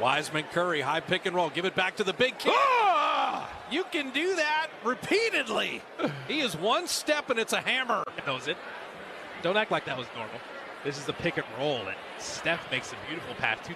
Wiseman Curry, high pick and roll. Give it back to the big kid. Ah! You can do that repeatedly. He is one step and it's a hammer. Knows it. Don't act like that was normal. This is the pick and roll, and Steph makes a beautiful pass to